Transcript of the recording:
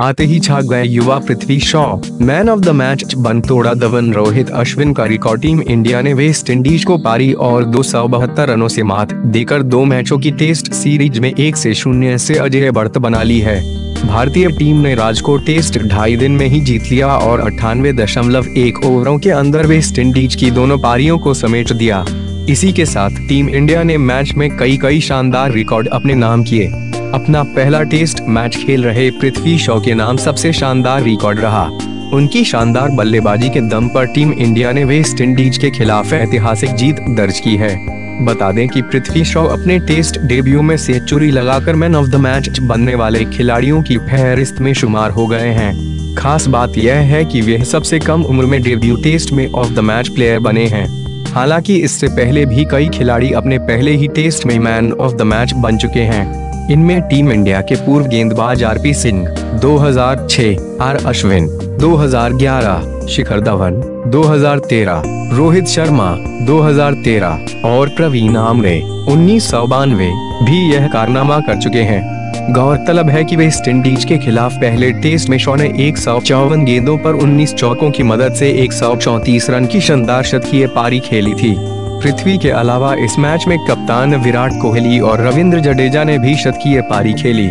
आते ही छा गए युवा Prithvi Shaw. Man of the match बन तोड़ा धवन रोहित अश्विन का रिकॉर्ड टीम इंडिया ने वेस्ट इंडीज को पारी और दो सौ बहत्तर रनों से मात देकर दो मैचों की टेस्ट सीरीज़ में एक से शून्य से अजय बढ़त बना ली है। भारतीय टीम ने राजकोट टेस्ट ढाई दिन में ही जीत लिया और अट्ठानवे दशमलव एक ओवरों के अंदर वेस्ट इंडीज की दोनों पारियों को समेट दिया। इसी के साथ टीम इंडिया ने मैच में कई कई शानदार रिकॉर्ड अपने नाम किए। अपना पहला टेस्ट मैच खेल रहे पृथ्वी शॉ के नाम सबसे शानदार रिकॉर्ड रहा। उनकी शानदार बल्लेबाजी के दम पर टीम इंडिया ने वेस्ट इंडीज के खिलाफ ऐतिहासिक जीत दर्ज की है। बता दें कि पृथ्वी शॉ अपने टेस्ट डेब्यू में सेंचुरी लगाकर मैन ऑफ़ द मैच बनने वाले खिलाड़ियों की फहरिस्त में शुमार हो गए हैं। खास बात यह है कि वे सबसे कम उम्र में डेब्यू टेस्ट में ऑफ़ द मैच प्लेयर बने हैं। हालाँकि इससे पहले भी कई खिलाड़ी अपने पहले ही टेस्ट में मैन ऑफ़ द मैच बन चुके हैं। इनमें टीम इंडिया के पूर्व गेंदबाज आरपी सिंह 2006, आर अश्विन 2011, शिखर धवन 2013, रोहित शर्मा 2013 और प्रवीण आमरे उन्नीस सौ बानवे भी यह कारनामा कर चुके हैं। गौरतलब है कि वेस्ट इंडीज के खिलाफ पहले टेस्ट में शॉ ने एक सौ चौवन गेंदों पर 19 चौकों की मदद से एक रन की शानदार शतकीय पारी खेली थी। पृथ्वी के अलावा इस मैच में कप्तान विराट कोहली और रविंद्र जडेजा ने भी शतकीय पारी खेली।